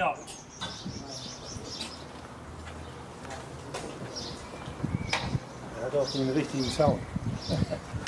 Ja. Ja, dat in richting zo.